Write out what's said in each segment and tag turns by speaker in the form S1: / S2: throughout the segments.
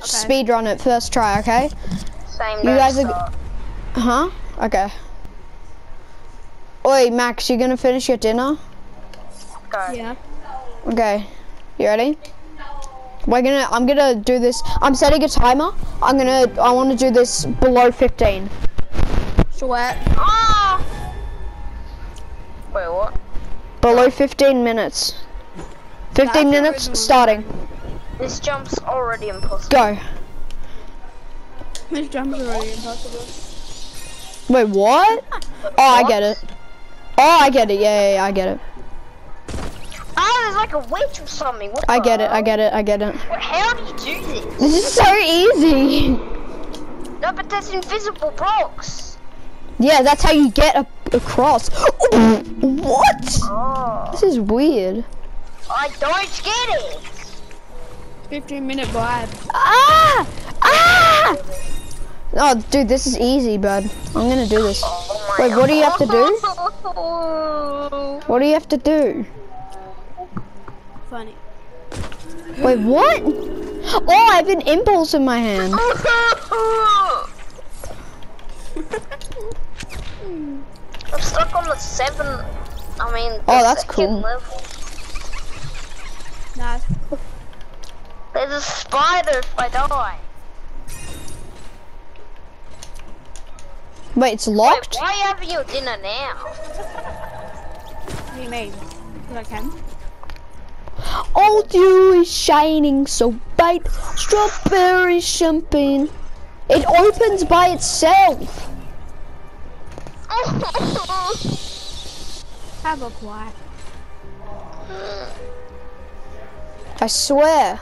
S1: Let's speed run it first try, okay?
S2: Same
S1: You guys are- Huh? Okay. Oi, Max, you gonna finish your dinner?
S2: Go.
S3: Yeah.
S1: Okay. You ready? We're gonna, I'm gonna do this. I'm setting a timer. I'm gonna, I wanna do this below 15.
S3: Sweat.
S2: Ah! Wait, what?
S1: Below 15 minutes. 15
S3: That's
S1: minutes,
S3: original.
S1: starting.
S2: This jump's already impossible.
S1: Go.
S3: This jump's already impossible.
S1: Wait, what? Oh, I get it. Oh, I get it. Yeah, yeah, yeah, I get it.
S2: Ah, there's like a witch or something. What
S1: I get it. I get it. I get it.
S2: What- How do you do this?
S1: This is so easy.
S2: No, but there's invisible blocks.
S1: Yeah, that's how you get a, across. what?
S2: Oh.
S1: This is weird.
S2: I don't get it.
S3: 15 minute vibe.
S1: Ah! Ah! Oh, dude, this is easy, bud. I'm gonna do this.
S2: Oh my
S1: Wait, what do you have to do?
S2: do?
S1: What do you have to do?
S3: Funny.
S1: Wait, what? Oh, I have an impulse in my hand.
S2: I'm stuck on the seven. I mean, the
S1: Oh, that's cool.
S2: Level.
S3: Nah.
S2: There's a spider if I die.
S1: Wait, it's
S2: Wait,
S1: locked?
S2: why are you your dinner now?
S3: What do you mean? Because I can.
S1: All dew is shining so bright. Strawberry champagne. It opens by itself.
S3: Have a quiet.
S1: I swear.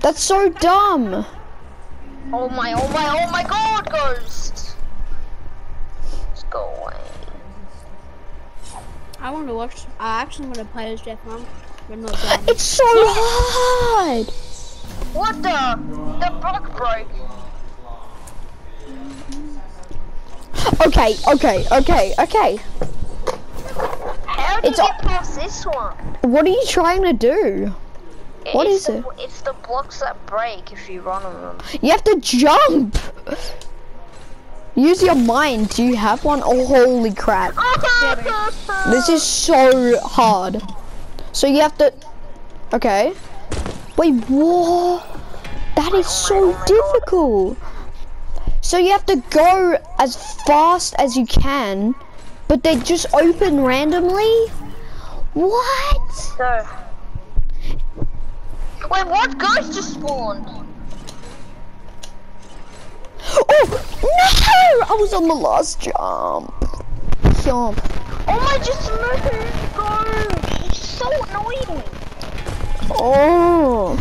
S1: That's so dumb.
S2: oh my, oh my, oh my god, ghost! Let's go away.
S3: I want to watch. I actually want to play as Jeff Monk. But not done.
S1: It's so hard.
S2: What the? The block broke.
S1: Okay, okay, okay, okay.
S2: How do
S1: It's
S2: you
S1: a-
S2: get past this one?
S1: What are you trying to do? What
S2: it's
S1: is
S2: the,
S1: it?
S2: It's the blocks that break if you run on them.
S1: You have to jump. Use your mind. Do you have one? Oh, holy crap. This is so hard. So you have to. Okay. Wait, what? That is so difficult. So you have to go as fast as you can, but they just open randomly? What?
S2: So. Wait, what ghost just spawned?
S1: Oh, no! I was on the last jump. Jump.
S2: Oh my, just move, go! It's so annoying.
S1: Oh.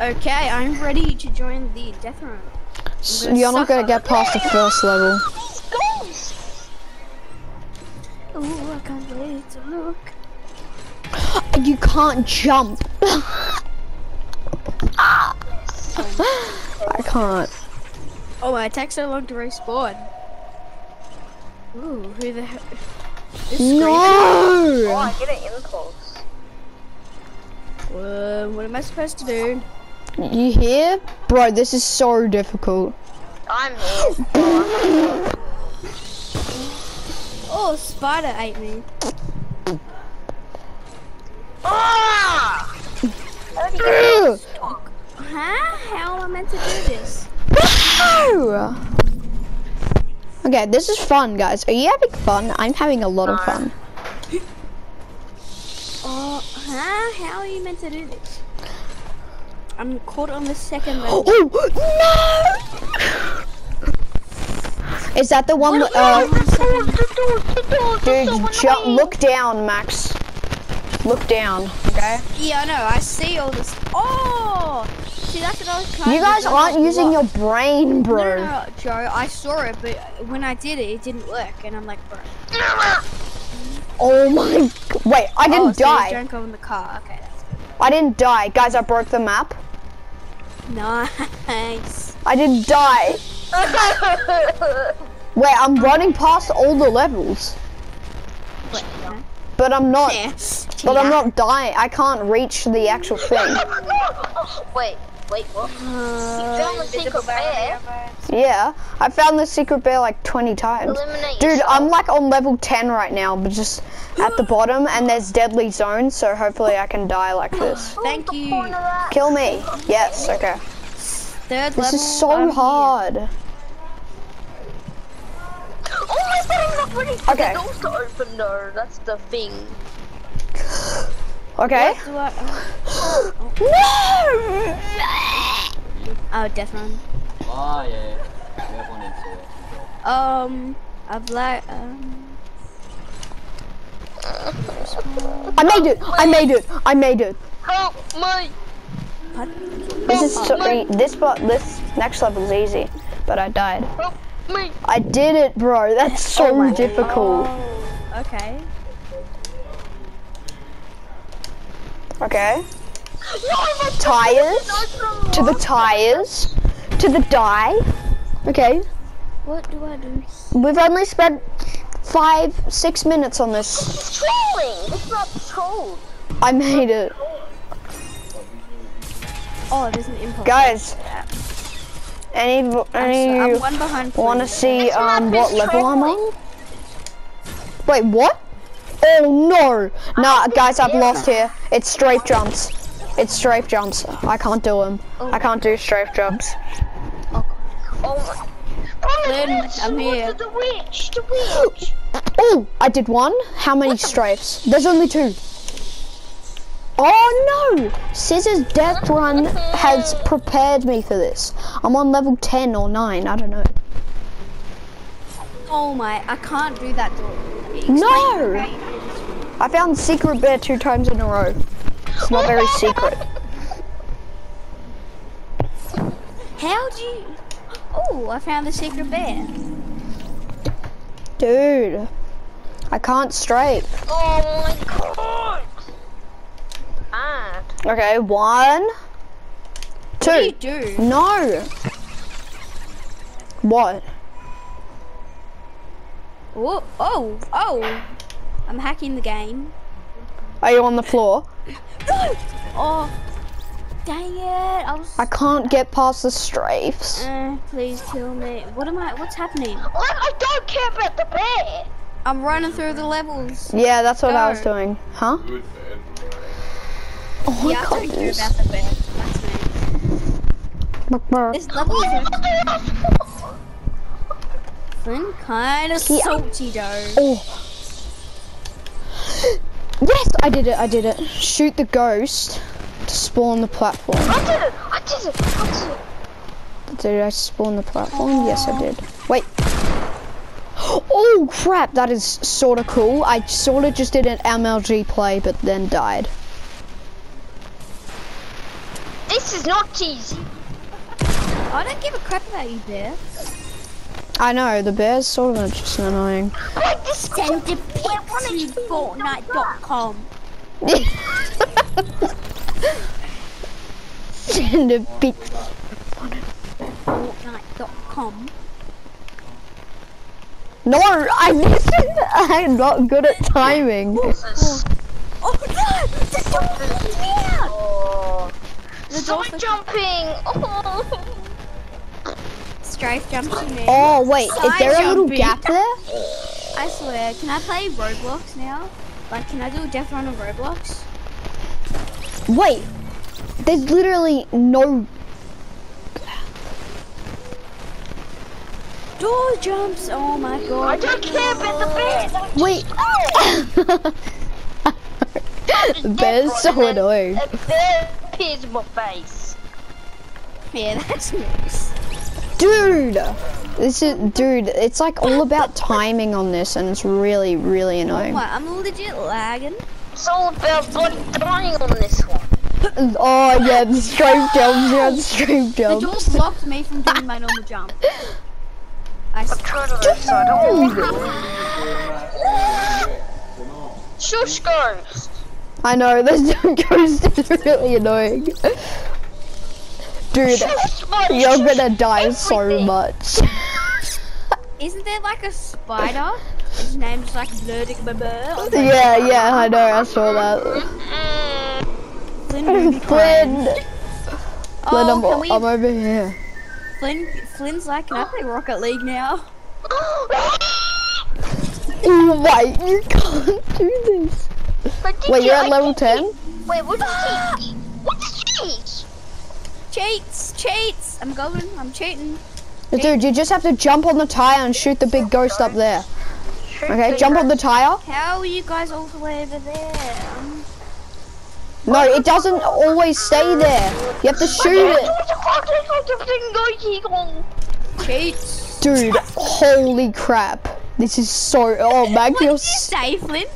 S3: Okay, I'm ready to join the death room.
S1: So you're not gonna get past the first level.
S2: These ghosts.
S3: Oh, I can't wait to look.
S1: You can't jump. I can't.
S3: Oh, my takes so long to respawn. Ooh, who the hell? No!
S2: Oh, I get an impulse.
S3: Uh, what am I supposed to do?
S1: You hear? Bro, this is so difficult.
S2: I'm here.
S3: Oh, spider ate me.
S2: Ah! How do you get
S1: Ugh.
S3: Huh? How am I meant to do this?
S1: Okay, this is fun, guys. Are you having fun? I'm having a lot of fun.
S3: Oh, huh? How are you meant to do this? I'm caught on the second level.
S1: Oh, no! Is that the one?
S3: What
S1: Uh,
S3: are you doing?
S1: dude, look down, Max. Look down, okay?
S3: Yeah, I know. I see all this. Oh! See, that's what I was
S1: You guys
S3: do.
S1: aren't using your brain, bro.
S3: no, no, Joe. I saw it, but when I did it, it didn't work, and I'm like, bro.
S1: Oh my! Wait, I didn't
S3: oh, so you
S1: die.
S3: drank over in the car. Okay, that's good.
S1: I didn't die, guys. I broke the map.
S3: Nice.
S1: I didn't die. Wait, I'm running past all the levels,
S3: Wait, huh?
S1: But I'm not.
S3: Yeah.
S1: But I'm not dying. I can't reach the actual thing.
S2: wait, wait, what?
S3: Uh,
S2: secret bear.
S1: Yeah, I found the secret bear like 20 times.
S2: Eliminate
S1: Dude,
S2: yourself.
S1: I'm like on level 10 right now, but just at the bottom, and there's deadly zones, so hopefully I can die like this.
S3: Thank you.
S1: Kill me. Yes, okay.
S3: Third
S1: This
S3: level.
S1: is so
S3: I'm here.
S1: Hard.
S2: Oh my god, I'm not ready for
S1: Okay.
S2: the doors to open though. That's the thing.
S1: Okay.
S3: What do I?
S1: No!
S3: Oh, death run.
S4: Ah, yeah. We have one in.
S3: Um, I've like um.
S1: I made it! I made it! I made it!
S2: Help me!
S1: This is so, this but this next level is easy, but I died.
S2: Help me!
S1: I did it, bro. That's so oh difficult.
S3: Oh, okay.
S1: Okay.
S2: No,
S1: Tires to the tires to the die. Okay.
S3: What do I do?
S1: We've only spent five, six minutes on this.
S2: It's trolling. It's not troll.
S1: I made it.
S3: Oh, there's an impulse.
S1: Guys, any
S3: I'm, so,
S1: any
S3: I'm one behind.
S1: want to see um what level I'm on? Wait, what? Oh no! Nah, guys, I've lost here. It's strafe jumps. It's strafe jumps. I can't do them. I can't do strafe jumps.
S2: Oh. Oh,
S3: Lynn, I'm here.
S2: The witch, the witch.
S1: Oh, I did one. How many strafes? There's only two. Oh no! Scissors Death Run has prepared me for this. I'm on level 10 or 9, I don't know.
S3: Oh my! I can't do that door.
S1: No! I found Secret Bear two times in a row. It's not very secret.
S3: How do you? Oh, I found the secret bear.
S1: Dude, I can't strafe.
S2: Oh my god.
S1: Okay, one,
S3: What do you
S1: two.
S3: do?
S1: No! What?
S3: Oh, oh, oh! I'm hacking the game.
S1: Are you on the floor?
S3: No! Oh, dang it! I was.
S1: I can't get past the strafes.
S3: Uh, please kill me. What am I? What's happening?
S2: Like, I don't care about the bear.
S3: I'm running through the levels.
S1: Yeah, that's what I was doing. Huh? Oh my
S3: yeah,
S1: god.
S3: don't care about the. That's me. This level is fun, kind of
S1: Yeah.
S3: salty though.
S1: Oh. Yes, I did it, I did it. Shoot the ghost to spawn the platform.
S2: I did it. I did it. I did it.
S1: Did I spawn the platform? Yes, I did. Wait. Oh crap, that is sort of cool. I sort of just did an MLG play, but then died.
S2: This is not easy.
S3: I don't give a crap about you, bear.
S1: I know, the bear's sort of just annoying.
S2: Like this.
S3: Send a pic to Fortnite.com.
S1: Send a bit.
S3: Fortnite.com.
S1: No, I missed it. I'm not good at timing.
S3: Oh no! The door is here!
S2: Oh.
S3: The
S2: Stop
S3: door's
S2: jumping. Oh.
S3: Strafe jumps to.
S1: Oh wait, is
S3: Side
S1: there a little gap there?
S3: I swear, can I play Roblox now? Like, can I do a death run on Roblox?
S1: Wait, there's literally no.
S3: Door jumps! Oh my
S2: I
S3: god.
S2: don't care about the bear.
S1: Wait. the bear's so annoying.
S2: A appears in my face.
S3: Yeah, that's nice.
S1: Dude, this is dude. It's like all about timing on this, and it's really, really annoying.
S3: What? I'm legit lagging.
S2: It's all about bloody dying on this one.
S1: Oh yeah, the strafe jumps. Yeah, the strafe
S3: The door
S1: jumps.
S3: blocked me from doing my normal jump. I s-
S2: Try to left side. Oh. Shush, ghost.
S1: I know this ghost is really annoying. Dude, you're gonna die so much.
S3: Isn't there like a spider? His name's like Nerdic Bubba.
S1: yeah, yeah, I know. I saw that.
S3: Flynn
S1: Flynn, Flynn,
S3: Oh,
S1: I'm,
S3: we?
S1: I'm over here.
S3: Flynn, Flynn's like, can I play Rocket League now?
S1: Oh my, you can't do this.
S2: But did
S1: Wait,
S2: you
S1: you're at level 10?
S2: Wait, what is did you cheat? What's cheat?
S3: Cheats, cheats. I'm going. I'm cheating.
S1: Dude, you just have to jump on the tire and shoot the big ghost up there. Okay, jump on the tire.
S3: How are you guys all the way over there?
S1: No, it doesn't always stay there. You have to shoot it.
S3: cheats.
S1: Dude, holy crap. This is so, oh man, you're
S3: did you say, Flynn?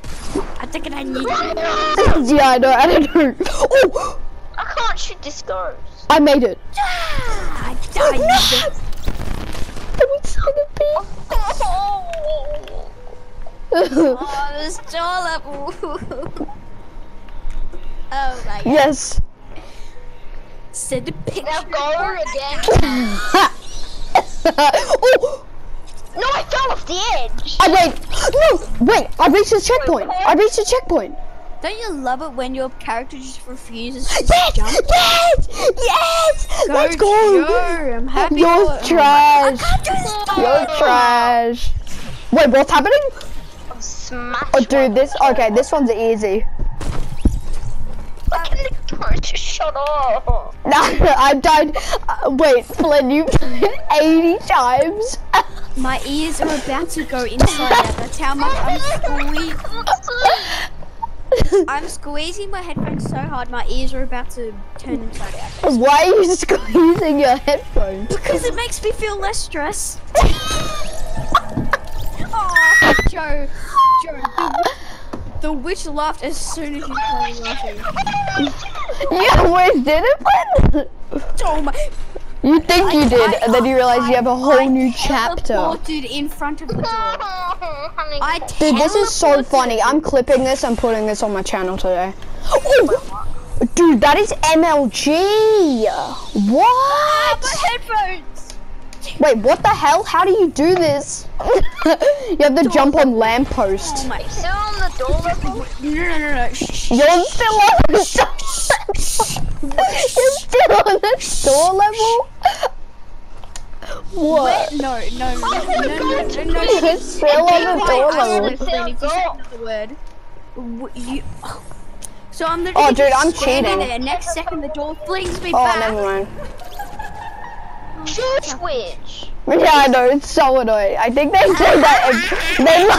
S3: I think I need you.
S1: Yeah, I know, I don't know. Oh,
S2: I can't shoot this ghost.
S1: I made it.
S3: Ah, I died.
S1: I was so happy.
S3: Oh, this door level. oh my god.
S1: yes.
S3: Send a picture.
S2: Now go again.
S1: oh,
S2: No, I fell off the edge.
S1: I made, no, wait, I reached the checkpoint. I reached the checkpoint.
S3: Don't you love it when your character just refuses to
S1: Yes,
S3: jump?
S1: yes, yes, let's go.
S3: Joe, I'm happy
S1: You're
S3: for- oh
S1: trash.
S3: I can't do this.
S1: You're trash. Wait, what's happening?
S2: Smash.
S1: Oh, dude, this, okay, this one's easy.
S2: Just shut up?
S1: No, I died. Uh, wait, Flynn, you died 80 times.
S3: My ears are about to go inside out. That's how much I'm squeezing. I'm squeezing my headphones so hard, my ears are about to turn inside out.
S1: Why are you squeezing your headphones?
S3: Because it makes me feel less stressed. oh, Joe, Joe, the, the witch laughed as soon as you started laughing.
S1: Yeah, wait, did it, Flynn?
S3: Oh my!
S1: You think you did, and then you realize you have a whole
S3: I
S1: new chapter.
S3: Teleported in front of the door. I
S1: Dude, this is so funny. I'm clipping this and putting this on my channel today. Oh, dude, that is MLG. What?
S3: My headphones.
S1: Wait, what the hell? How do you do this? you have to jump on lamppost.
S3: Oh my!
S2: Still on the door level?
S3: No, no, no, no! Shh, shh,
S1: You're still on the You're still on the door level? What?
S3: No, no, no, oh no, no, no, no, no.
S1: You're still on the door level.
S3: If you say another word, you. So I'm literally
S1: Oh, dude, I'm cheating.
S3: there. Next second, the door flings me
S1: Oh,
S3: back.
S1: never mind.
S2: Church witch.
S1: Yeah, I know, it's so annoying. I think they say that they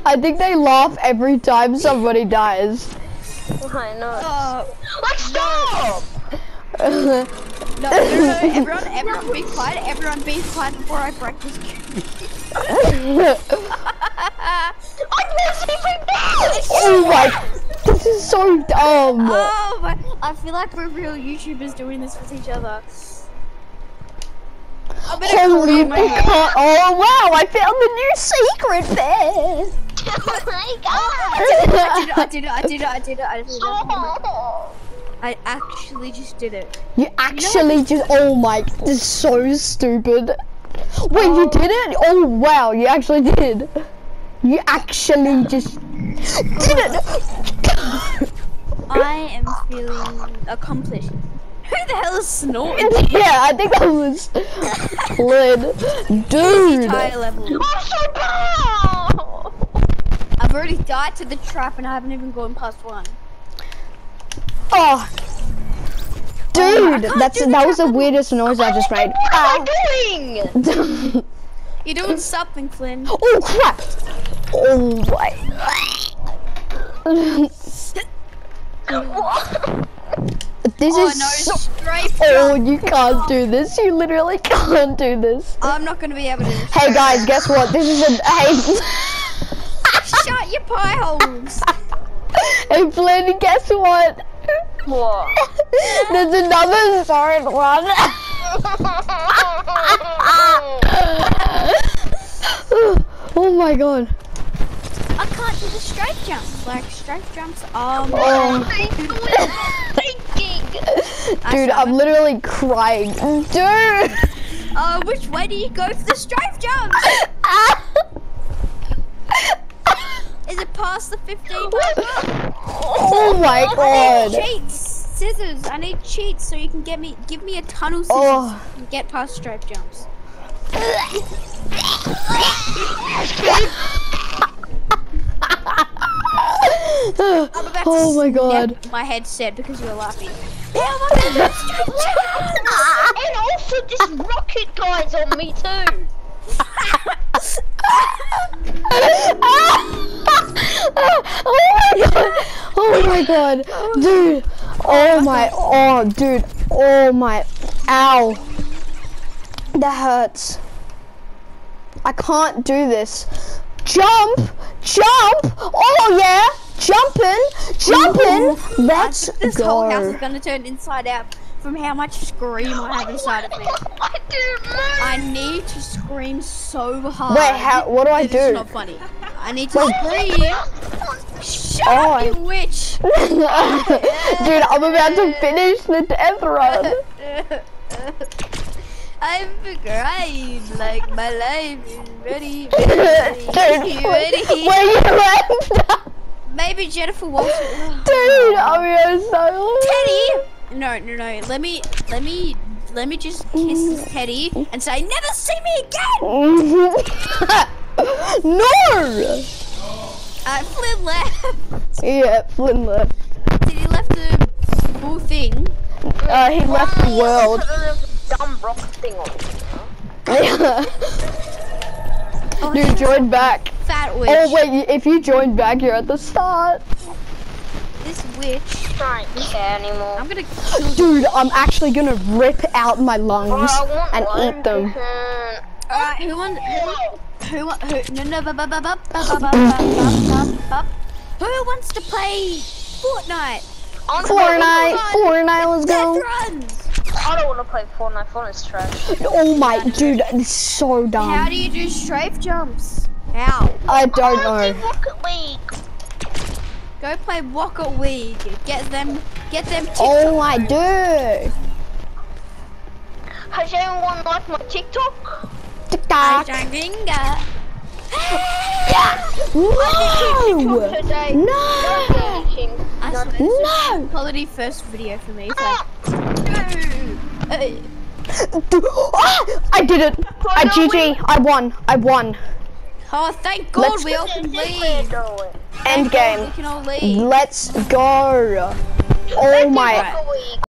S1: I think they laugh every time somebody dies.
S2: I know.
S3: Oh,
S2: Like, stop!
S3: no, no, no, everyone, everyone be quiet. Everyone be quiet before I break this.
S2: I wasn't even there!
S1: oh, oh my, this is so dumb.
S3: Oh, oh my! I feel like we're real YouTubers doing this with each other. I'm
S1: Holy
S3: my
S1: Oh wow, I found the new secret there.
S2: Oh my god!
S3: I did it! I did it! I did it! I did it! I did it! I actually just did it.
S1: You actually just, oh my, this is so stupid. Wait, you did it? Oh wow, you actually did. You actually just did it.
S3: I am feeling accomplished. Who the hell is snorting?
S1: yeah, I think that was Lynn. Dude.
S3: Entire level.
S2: I'm so bad!
S3: I've already died to the trap and I haven't even gone past one.
S1: Oh.
S3: Oh,
S1: Dude, that's that was the weirdest noise I just made.
S2: What am I doing?
S3: You're doing something, Flynn.
S1: oh crap! Oh my. this
S3: Oh
S1: is
S3: no,
S1: so. Oh, you can't do this. You literally can't do this.
S3: I'm not gonna be able to.
S1: Hey guys, guess what? This is a hey.
S3: Shut your pie holes.
S1: hey Flynn, guess what?
S2: What?
S1: There's another third one. oh my god.
S3: I can't do the straight jumps. Like straight jumps. Um.
S1: Oh.
S2: thinking.
S1: Dude, I'm literally crying. Dude.
S3: Uh, which way do you go for the strafe jumps? Is it past the 15?
S1: oh my god.
S3: Cheats. scissors. I need cheats so you can get me, give me a tunnel scissors
S1: Oh.
S3: and get past stripe jumps. I'm about
S1: oh
S3: to
S1: my god.
S3: my headset because you were laughing. Yeah, I'm on the
S2: and also this rocket guy's on me too.
S1: oh my god! Oh my god, dude! Oh my, oh dude! Oh my, ow! That hurts. I can't do this. Jump! Jump! Oh yeah! Jumping! Jumping! Let's
S3: This whole house is
S1: go.
S3: gonna turn inside out from how much scream I have inside of me.
S2: I didn't move.
S3: I need to scream so hard.
S1: Wait, how? What do I
S3: do? It's
S1: do?
S3: not funny. I need to
S1: Wait.
S3: scream. Shut
S1: Oh,
S3: up,
S1: I-
S3: you witch!
S1: Dude, I'm about to finish the death run.
S3: I'm crying like my life is ready.
S1: Dude,
S3: ready, ready.
S1: where you went?
S3: Maybe Jennifer Walters.
S1: Dude, I'm so.
S3: Teddy! No, no, no. Let me, let me, let me just kiss this Teddy and say, never see me again!
S1: no!
S3: Uh, Flynn left.
S1: Yeah, Flynn left.
S3: Did he left the full thing?
S1: Uh, he left the world.
S2: Dumb rock thing on.
S1: Dude, join back.
S3: Fat witch.
S1: Oh wait, if you join back, you're at the start.
S3: This witch.
S2: I don't care anymore.
S3: I'm gonna kill
S1: Dude, I'm actually gonna rip out my lungs
S2: I want
S1: and
S2: one
S1: eat them.
S3: Alright, who wants who who who no no bu- bu- bu- bu- bu- bu- bu- bu- bu- bu- Who wants to play Fortnite?
S2: I'm
S1: Fortnite, Fortnite, let's go.
S3: runs!
S2: I don't want to play Fortnite. Fortnite's trash.
S1: Oh my, dude, it's so dumb.
S3: How do you do strafe jumps? How?
S1: I don't
S2: I
S1: know.
S2: Rocket League.
S3: Go play Rocket League. Get them get them TikTok.
S1: Oh I do.
S2: Has anyone liked my TikTok?
S1: TikTok.
S3: Finger.
S1: No!
S2: Today.
S1: No!
S3: I swear
S1: No!
S3: quality first video for me. It's like, uh,
S1: Dude, ah, I did it. I GG. I won. I won.
S3: Oh, thank God
S1: Let's-
S3: we all can leave.
S2: End
S3: Thank
S1: End
S3: God We
S1: game.
S3: can all leave.
S1: Let's go. Oh my.
S2: Rocket League.